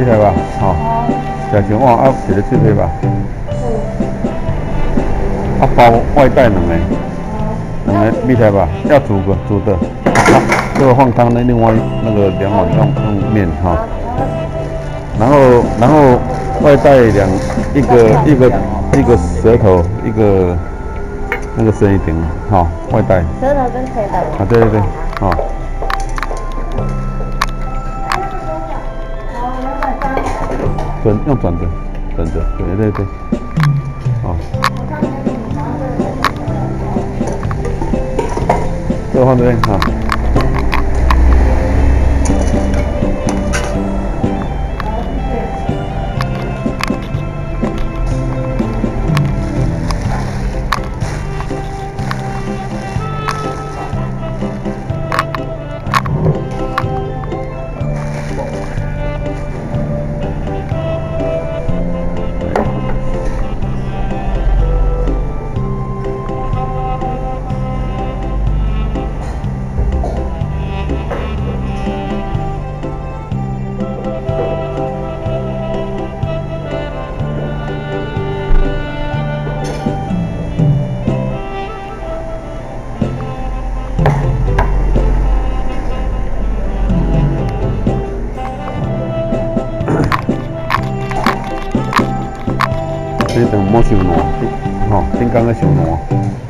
厉害吧？好，小熊哇，啊，写的字对吧？啊，包外带两个，两个厉害吧？要煮个煮的，好，这个放汤的，另外那个两碗用用面哈，然后然后外带两一个一个一个舌头一个那个生鱼片，好，外带。舌头跟腿的。啊，对对对，好。用转的，转的，对对对，好。这个放这边好。等莫烧烂，吼，顶刚个烧烂。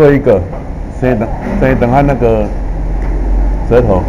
做一个，先等，先等下那个舌头。